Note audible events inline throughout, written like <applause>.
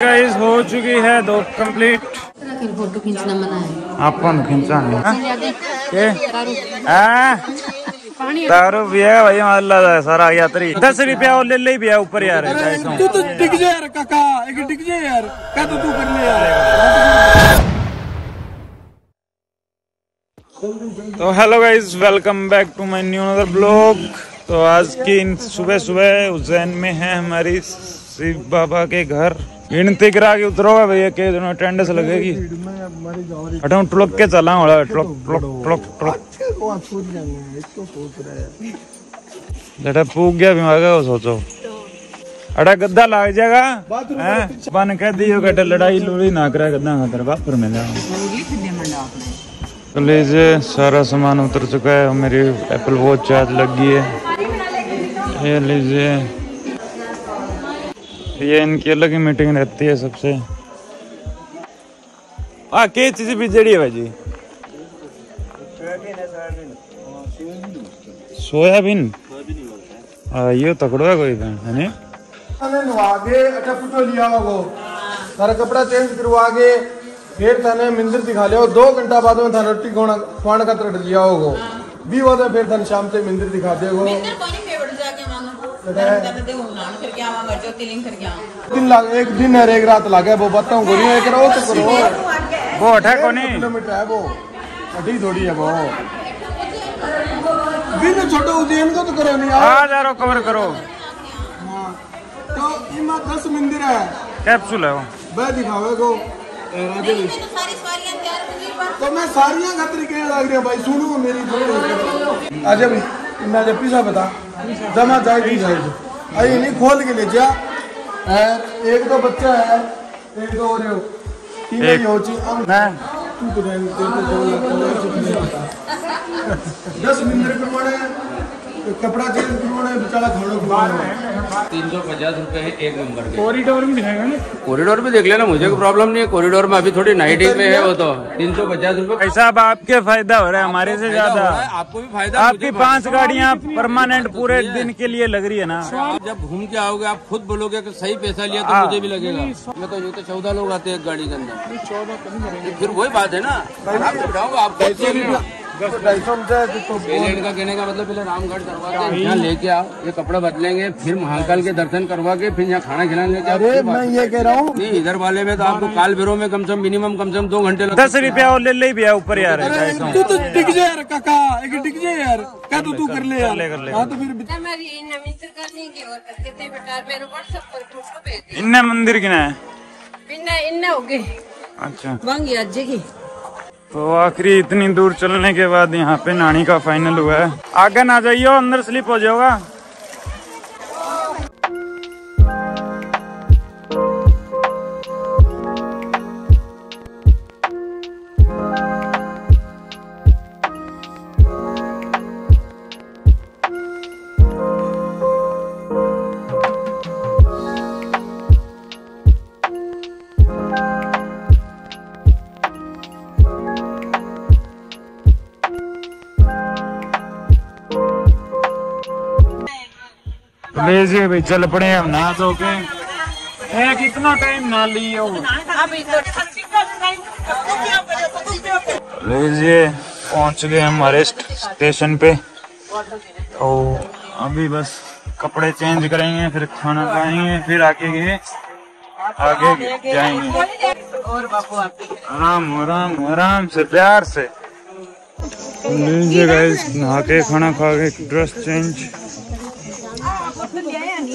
Guys हो चुकी है दो कंप्लीट फ़ोटो खींचना मना है आप कौन खींचा है? तारू भी है भाई अल्लाह है सारा यात्री। दस रुपया और ले ले भी है ऊपर यार। तो। तू। तो टिक जा यार काका। एक टिक जा यार। का तो तू कर ले यार? तो hello guys welcome back to my new another blog तो आज की सुबह सुबह उज्जैन में है हमारी शिव बाबा के घर। गिनती करा के उतरोगे भैया के दिनों अटेंडेंस लगेगी। हटाऊं टुलक के चला वाला टुलक टुलक टुलक टुलक। जेटा पूग गया भी मांगा वो सोचो। अड़ा गद्दा लग जाएगा हैं? बन कह दियो कटे लड़ाई लुड़ी ना करा गद्दा खातर वापर में जाओ तो लीजिए सारा सामान उतर चुका है मेरी एप्पल वॉच चार्ज लग गई है। ये लीजिए ये इनकी अलग ही मीटिंग रहती है सबसे। हाँ के चीज़ भी जड़ी है भाजी सोयाबीन? हाँ ये तकड़ो है कोई है नहीं तने नवा के अच्छा पुटो लिया होगो। सारा कपड़ा चेंज करवा के फिर तने मंदिर दिखा लिया दो घंटा बाद में थाने रोटी खाना खाने का तरट लिया होगो। भी वो तो फिर थाने शाम से मंदिर दिखा देगो दिन लग एक दिन है एक रात लगे वो बताऊँ गोरी एक करो तो करो। वो नहीं किलोमीटर है वो। अभी थोड़ी है वो। दिन छोटो उज्जैन को तो करो नहीं आ जा रहा कवर करो। हाँ। तो इमा दस मंदिर है। कैप्सूल है वो। दिखावे को। राजे तो मैं सारियाँ का तरीके लग रही भाई सुनो मेरी थोड़ी। आजा भाई मैं जब पीछा बता। जमा जाएगी जाएगी अरे नहीं खोल के ले जा एक तो बच्चा है एक तो और है। तीन एक। ही ची मैं तू तो देता। <laughs> दस मिनट करवाने कपड़ा चेंज करवाने बेचारा खाना तीन सौ पचास रूपए है एक नंबर के। कॉरिडोर में दिखाएगा ना? कॉरिडोर भी देख लेना मुझे कोई प्रॉब्लम नहीं है। कॉरिडोर में अभी थोड़ी नाइटिंग में है वो तो। तीन सौ पचास रूपए भाई साहब आपके फ़ायदा हो रहा है हमारे से ज़्यादा। आपको भी फ़ायदा आपकी पाँच। गाड़ियाँ परमानेंट पूरे दिन के लिए लग रही है ना। आप जब घूम के आओगे आप खुद बोलोगे कि सही पैसा लिया तो हाँ। मुझे भी लगेगा। मैं तो यूँ तो चौदह लोग आते हैं गाड़ी के अंदर। चौदह फिर वही बात है ना। आप बताओ आप कैसे भी- ढाई सौ में तो का कहने का मतलब पहले रामगढ़ करवा के यहाँ लेके आओ ये कपड़ा बदलेंगे फिर महाकाल के दर्शन करवा के फिर यहाँ खाना खिलाने लेके आओ। अरे मैं ये कह रहा हूँ। नहीं इधर वाले में तो आपको काल बिरो में कम से कम मिनिमम कम से कम दो घंटे दस रुपया और ले ले भी है ऊपर यार। ढाई तू तो टिक जा यार काका एक टिक जा यार। क्या तो तू कर ले यार। कर ले, हाँ तो फिर इन्ने मंदिर की ना है? बिना इन्ना हो गए। अच्छा। वांगी आज की तो आखिरी इतनी दूर चलने के बाद यहाँ पे नानी का फाइनल हुआ है। आगे ना जाइयो, अंदर स्लिप हो जाओगा। लीजिए भाई चल पड़े हम नहा धो के कितना टाइम ना लियो पहुँच गए हम अरेस्ट स्टेशन पे तो अभी बस कपड़े चेंज करेंगे फिर खाना खाएँगे फिर आगे गए आगे जाएँगे आराम आराम आराम से प्यार से लीजिए गाइस नहा के खाना खा के ड्रेस चेंज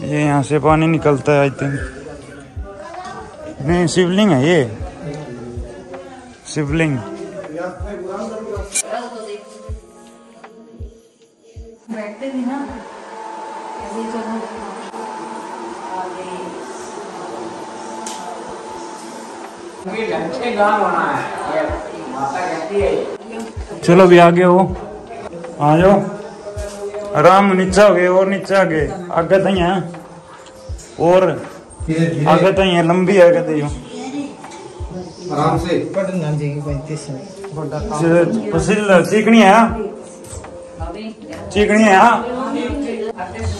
ये यहाँ से पानी निकलता है आई थिंक नहीं शिवलिंग है ये। शिवलिंग। बैठते थे ना चलो। चलो भी आगे हो। आ जाओ। आराम नीचा हो गए और नीचा आगे आगे तई है। और आगे तई है लंबी कहते हो आराम से। चीकनी है। चीकनी है?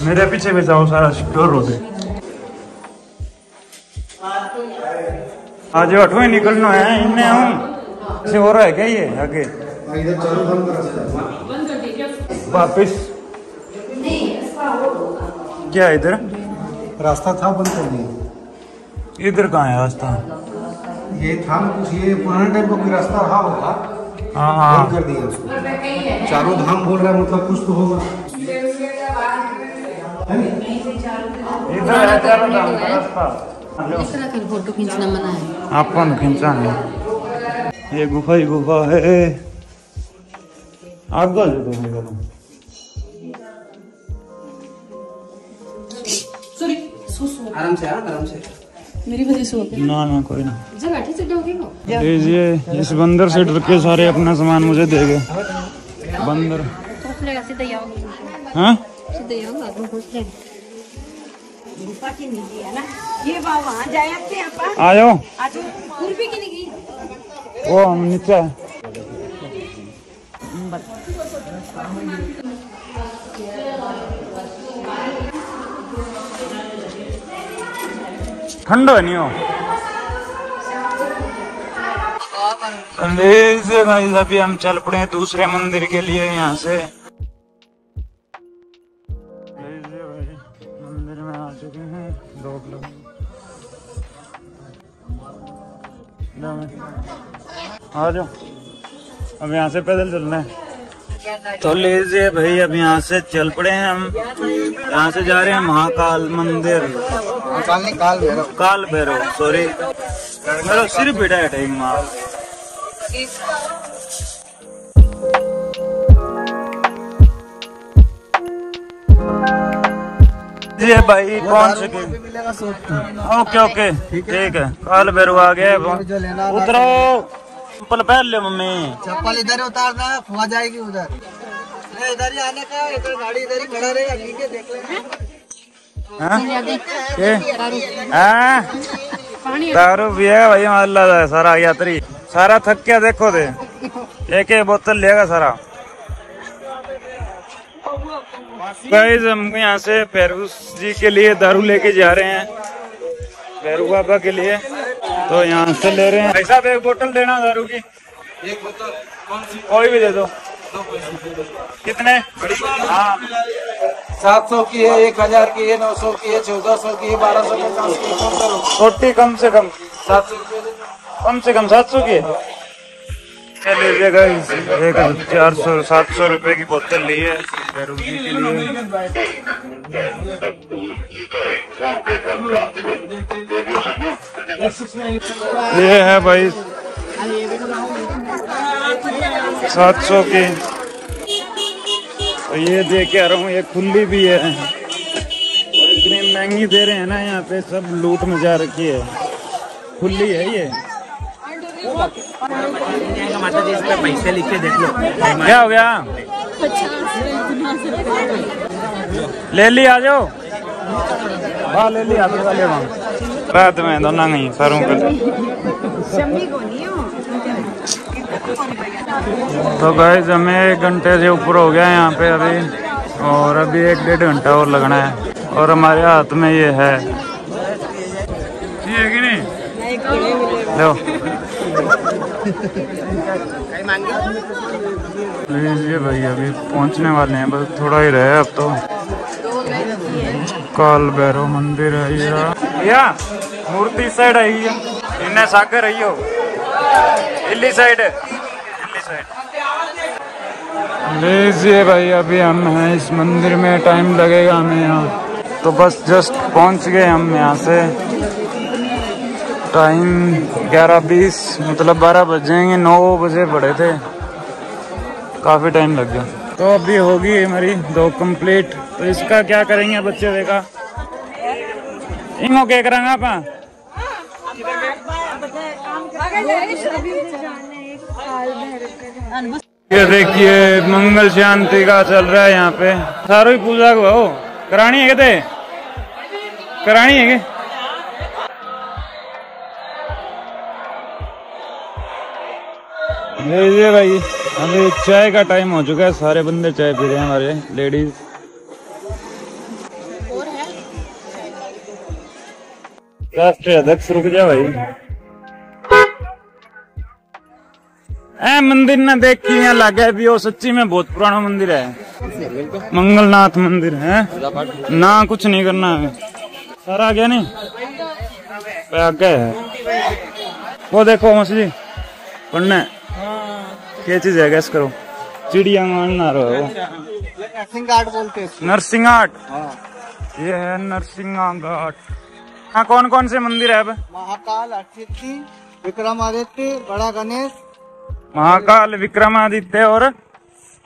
मेरे पीछे भी जाओ सारा सिक्योर हो गए आज अठवे निकलना है इनने हम से हो रहा है क्या ये? आगे। वापिस। क्या है इधर? रास्ता था बंद कर दिया। इधर कहाँ है रास्ता? ये था ना कुछ ये पुराने टाइम का कोई रास्ता रहा होगा? हाँ हाँ। कर दिया उसको। चारों धाम बोल रहा है मतलब कुछ तो होगा। इधर है चारों धाम का रास्ता। इस तरह की फ़ोटो खींचना मना है। आपन खींचा है ये गुफा ही गुफा है। आगे जो आराम से आराम से। मेरी वजह से ना ना कोई ना। लीजिए इस बंदर से डर के सारे अपना सामान मुझे दे गए। बंदर। हाँ? सीधे आओ आदमी घुस लेगा गुफा के नीचे है ना ये वहाँ वहाँ जाए अपने आप आ जाओ आज खुरपी की नहीं की वो हम नीचे है। नहीं हो से गाइस अभी हम चल पड़े दूसरे मंदिर के लिए यहाँ से। मंदिर में आ चुके हैं लोग लोग। आ जाओ। अब यहाँ से पैदल चलना है। तो लीजिए भाई अब यहाँ से चल पड़े हैं हम। यहाँ से जा रहे हैं महाकाल मंदिर। काल नहीं काल भैरव। काल भैरव सॉरी मेरा सिर पीड़ा है टाइम मार ये भाई कौन चुके ओके ओके ठीक है। काल भैरव आ गए उतरो। चप्पल पहन ले मम्मी। चप्पल इधर उतारना वहाँ जाएगी उधर। इधर ही आने का इधर गाड़ी इधर ही खड़ा रहेगा ठीक है देख लेना? हाँ? दारू पिएगा भाई अल्लाह सारा यात्री। सारा थक गया देखो दे एक एक बोतल लेगा सारा। गाइस हम यहाँ से भैरव जी के लिए दारू लेके जा रहे हैं। भैरव बाबा के लिए। तो यहाँ से ले रहे हैं। भाई साहब एक बोतल देना दारू की। एक बोतल कौन सी कोई भी दे दो। कितने? हाँ। सात सौ की है एक हज़ार की है नौ सौ की है चौदह सौ की है बारह सौ पचास की कम करो छोटी कम से कम। सात सौ कम से कम सात सौ की है। एक चार सौ सात सौ रुपए की बोतल ली है। ये है भाई सात सौ की। और ये दे के आ रहा हूँ, ये खुली भी है। और इतनी महँगी दे रहे हैं ना यहाँ पे, सब लूट मचा रखी है। खुली है ये। पैसे लिख देख लो क्या हो गया? ले ली, आ जाओ। हाँ ले ली वाले वहाँ। रात में दोनों नहीं सरों पर तो गाइस हमें एक घंटे से ऊपर हो गया यहाँ पे अभी, और अभी एक डेढ़ घंटा और लगना है, और हमारे हाथ में ये है। ये कि नहीं? लो। भाई अभी पहुँचने वाले हैं, बस थोड़ा ही रहे अब तो। काल भैरव मंदिर है ये। रहा। या, मूर्ति साइड आई है। इन्हें साकर रही हो। इल्ली साइड लीजिए भाई अभी हम हैं इस मंदिर में टाइम लगेगा हमें यहाँ तो बस जस्ट पहुँच गए हम यहाँ से टाइम ग्यारह बीस मतलब बारह बजेंगे जाएँगे नौ बजे पड़े थे काफ़ी टाइम लग गया तो अभी होगी हमारी दो कंप्लीट तो इसका क्या करेंगे बच्चे देखा इंगो के करेंगे आप ये देखिए मंगल शांति का चल रहा है यहाँ पे। सारो ही पूजा को हो करानी है क्या करानी है क्या? लीजिए भाई अभी चाय का टाइम हो चुका है सारे बंदे चाय पी रहे हैं हमारे लेडीज़ राष्ट्रीय अध्यक्ष रुक जा भाई। ए मंदिर ना देख के यहाँ लगे भी वो सच्ची में बहुत पुराना मंदिर है। मंगलनाथ मंदिर है। ना कुछ नहीं करना है। सर आ गया नहीं? पे आ गया है। वो देखो मछली पढ़ने क्या चीज़ है गैस करो। चिड़िया मारना रहो नर्सिंग कार्ड बोलते हैं। नरसिंह घाट ये है नरसिंह घाट हाँ कौन कौन से मंदिर है अब? महाकाल अतिथि विक्रमादित्य बड़ा गणेश महाकाल विक्रमादित्य और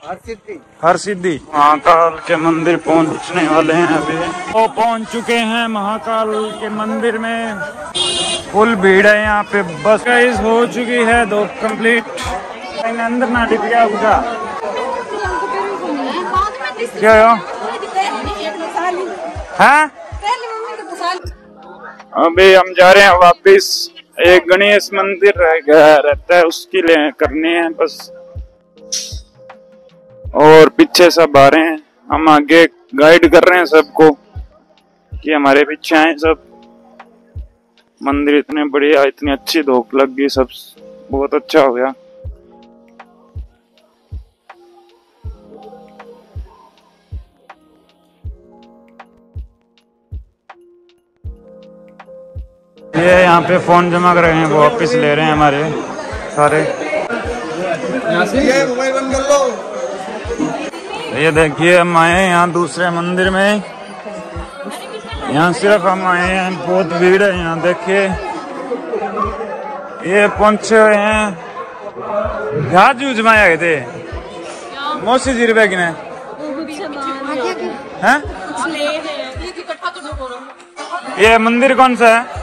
हरसिद्धि। हर सिद्धि महाकाल के मंदिर पहुँचने वाले हैं अभी। वो पहुँच चुके हैं महाकाल के मंदिर में। फुल भीड़ है यहाँ पे। बस गाइस हो चुकी है दो कंप्लीट अंदर ना टिक गया पूरा क्या हो? हैं? अभी हम जा रहे हैं वापिस। एक गणेश मंदिर रहता है, उसकी ले करने है बस। और पीछे सब आ रहे हैं। हम आगे गाइड कर रहे हैं सबको कि हमारे पीछे आए सब। मंदिर इतने बढ़िया, इतनी अच्छी धूप लग गई सब बहुत अच्छा हो गया। ये यहाँ पे फ़ोन जमा कर रहे हैं वो वापिस ले रहे हैं हमारे सारे। ये मोबाइल बंद कर लो ये देखिए हम आए हैं यहाँ दूसरे मंदिर में। यहाँ सिर्फ़ हम आए हैं बहुत भीड़ है यहाँ देखिए। ये पहुँचे हुए हैं। घाट जूझ में आए थे। मौसी जी रुपए किने हैं। ये मंदिर कौन सा है?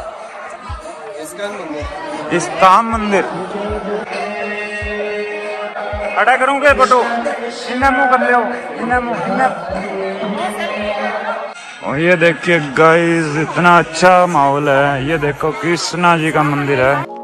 इस्काम मंदिर। अड़ा करूँगे फ़ोटो। इन्हें मुँह कर लो इन्हें मुँह, इन्हें। और ये देखिए गाइस इतना अच्छा माहौल है। ये देखो, कृष्णा जी का मंदिर है।